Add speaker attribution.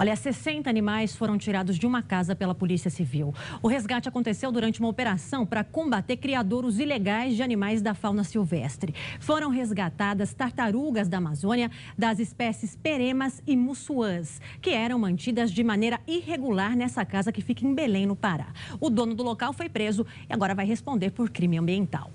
Speaker 1: Olha, 60 animais foram tirados de uma casa pela Polícia Civil. O resgate aconteceu durante uma operação para combater criadouros ilegais de animais da fauna silvestre. Foram resgatadas tartarugas da Amazônia das espécies peremas e mussuãs, que eram mantidas de maneira irregular nessa casa que fica em Belém, no Pará. O dono do local foi preso e agora vai responder por crime ambiental.